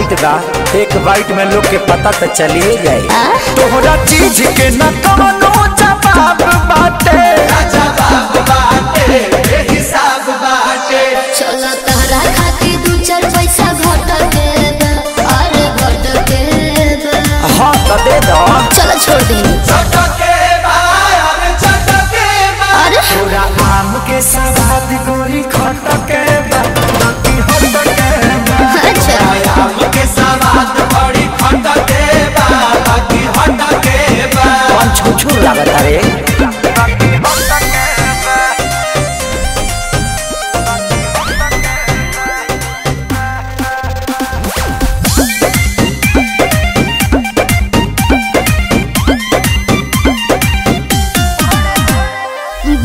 बात दा बा एक बाइट में लोग के पता तो चलिए जाए तोहरा चीज़ के न कवनो जवाब बाटे। चलो तहरा खातिर दू चार पैसा घट के अरे घट के बा। हाँ तो दे दो। चलो छोड़ दी।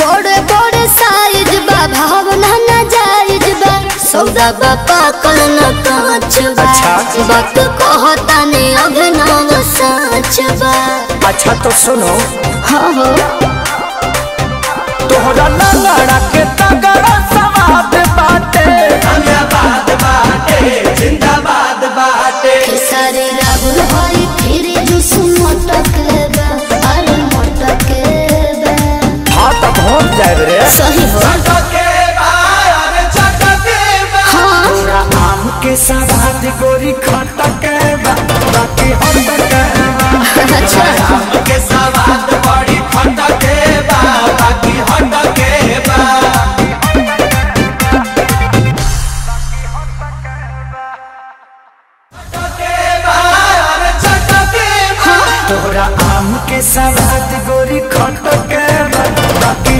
बड़े बड़े साइज़ बा। भावना ना जायज़ बा। सौदा बापा पाकल न कांच बा। अच्छा। वक्त कहता ने अभिनव साच बा। अच्छा तो सुनो। हाँ हो। के साथ गोरी खटक बाकी हटक अच्छा। के हाँ। तोरा आम के सवाद गोरी खटके बाकी